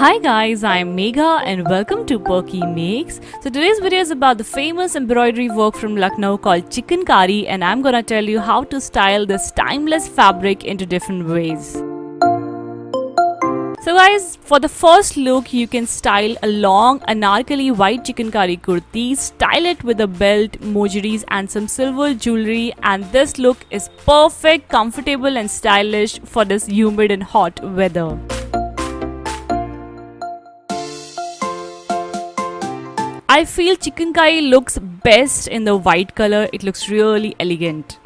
Hi guys, I am Megha and welcome to Perkymegs. So today's video is about the famous embroidery work from Lucknow called Chikan Chikankari and I'm gonna tell you how to style this timeless fabric into different ways. So guys, for the first look, you can style a long anarkali white chikankari kurti, style it with a belt, mojeries and some silver jewelry and this look is perfect, comfortable and stylish for this humid and hot weather. I feel chikankari looks best in the white color. It looks really elegant.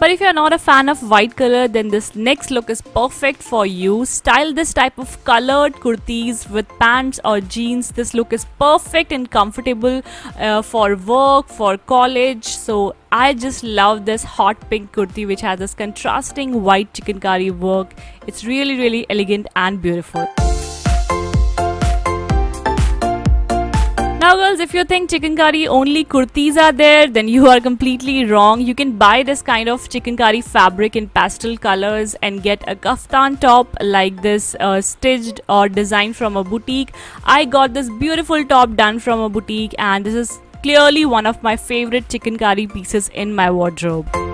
But if you're not a fan of white color, then this next look is perfect for you. Style this type of colored kurtis with pants or jeans. This look is perfect and comfortable uh, for work, for college. So I just love this hot pink kurti which has this contrasting white chikankari work. It's really really elegant and beautiful. Now girls, if you think chikankari only kurtis are there, then you are completely wrong. You can buy this kind of chikankari fabric in pastel colors and get a kaftan top like this uh, stitched or designed from a boutique. I got this beautiful top done from a boutique and this is clearly one of my favorite chikankari pieces in my wardrobe.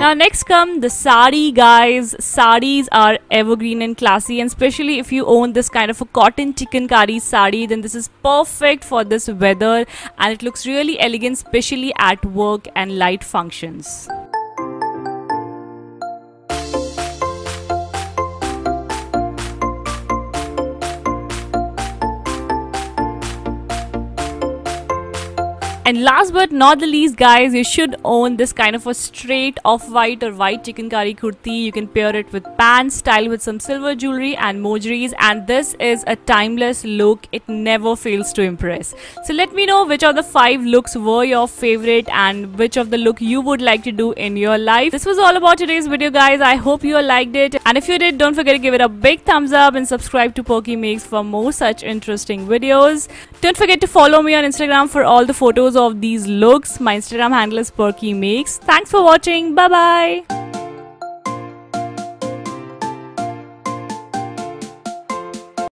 Now next come the sari guys. Saris are evergreen and classy and especially if you own this kind of a cotton chikankari sari then this is perfect for this weather and it looks really elegant especially at work and light functions. And last but not the least guys, you should own this kind of a straight off-white or white chikankari kurti. You can pair it with pants, style with some silver jewelry and mojeries and this is a timeless look. It never fails to impress. So let me know which of the five looks were your favorite and which of the look you would like to do in your life. This was all about today's video guys. I hope you liked it and if you did, don't forget to give it a big thumbs up and subscribe to Perkymegs for more such interesting videos. Don't forget to follow me on Instagram for all the photos of these looks. My Instagram handle is Perkymegs. Thanks for watching. Bye bye.